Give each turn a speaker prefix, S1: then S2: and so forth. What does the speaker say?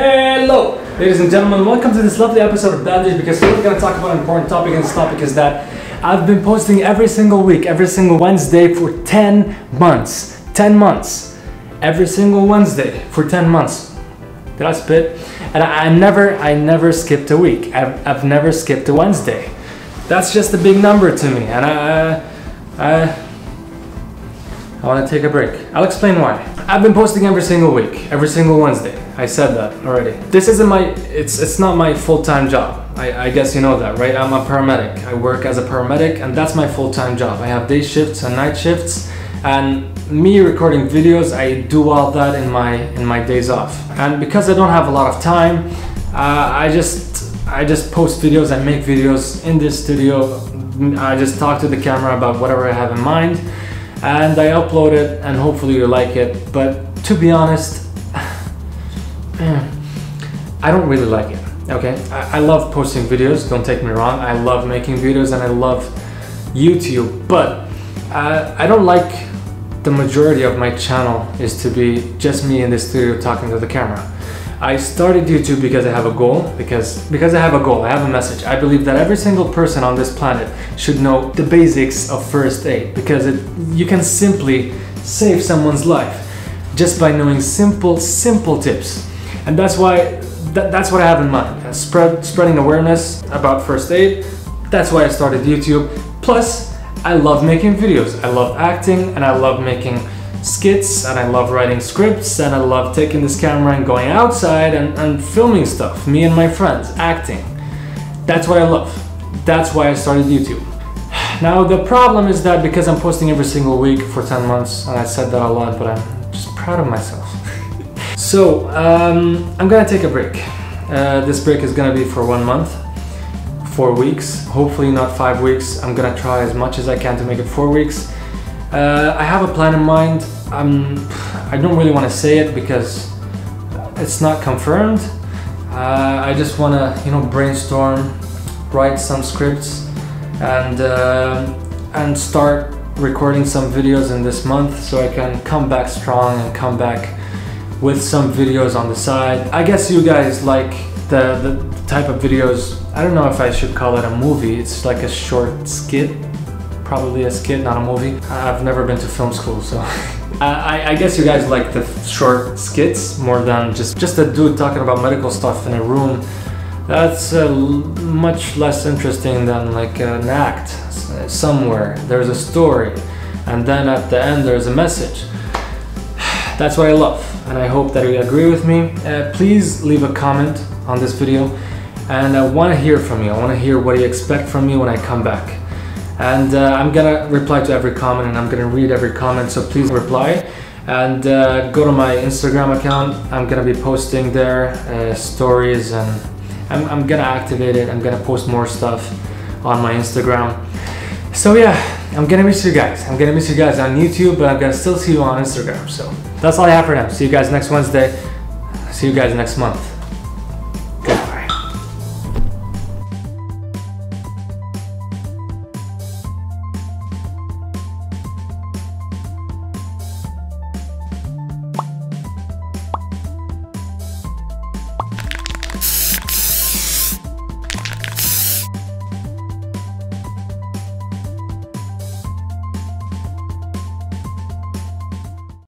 S1: Hello, ladies and gentlemen. Welcome to this lovely episode of Bandage because today we're going to talk about an important topic, and this topic is that I've been posting every single week, every single Wednesday for 10 months. 10 months. Every single Wednesday for 10 months. Did I spit? And I, I never, I never skipped a week. I've, I've never skipped a Wednesday. That's just a big number to me, and I, I, I want to take a break. I'll explain why. I've been posting every single week, every single Wednesday. I said that already. This isn't my, it's it's not my full-time job. I, I guess you know that, right? I'm a paramedic. I work as a paramedic and that's my full-time job. I have day shifts and night shifts and me recording videos, I do all that in my in my days off. And because I don't have a lot of time, uh, I just I just post videos, I make videos in this studio. I just talk to the camera about whatever I have in mind and I upload it and hopefully you like it. But to be honest, I don't really like it. Okay, I, I, love posting videos. Don't take me wrong. I love making videos and I love YouTube, but uh, I don't like the majority of my channel is to be just me in the studio talking to the camera. I started YouTube because I have a goal, because because I have a goal, I have a message. I believe that every single person on this planet should know the basics of first aid because it, you can simply save someone's life just by knowing simple simple tips. And that's why that, that's what I have in mind. Uh, spread spreading awareness about first aid. That's why I started YouTube. Plus, I love making videos. I love acting and I love making skits and I love writing scripts and I love taking this camera and going outside and, and filming stuff, me and my friends, acting. That's what I love. That's why I started YouTube. Now the problem is that because I'm posting every single week for 10 months, and I said that a lot, but I'm just proud of myself. so um, I'm gonna take a break. Uh, this break is gonna be for one month, four weeks, hopefully not five weeks. I'm gonna try as much as I can to make it four weeks. Uh, I have a plan in mind. I'm, I don't really want to say it because it's not confirmed. Uh, I just want to, you know, brainstorm, write some scripts, and uh, and start recording some videos in this month so I can come back strong and come back with some videos on the side. I guess you guys like the, the type of videos, I don't know if I should call it a movie, it's like a short skit probably a skit, not a movie. I've never been to film school, so I, I, guess you guys like the short skits more than just just a dude talking about medical stuff in a room. That's uh, much less interesting than like an act somewhere. There's a story, and then at the end there's a message. That's what I love, and I hope that you agree with me. Uh, please leave a comment on this video, and I want to hear from you. I want to hear what you expect from me when I come back and uh, I'm gonna reply to every comment and I'm gonna read every comment so please reply. And uh, go to my Instagram account. I'm gonna be posting there uh, stories and I'm, I'm, gonna activate it. I'm gonna post more stuff on my Instagram. So yeah I'm gonna miss you guys. I'm gonna miss you guys on YouTube but I'm gonna still see you on Instagram. So that's all I have for now. See you guys next Wednesday. See you guys next month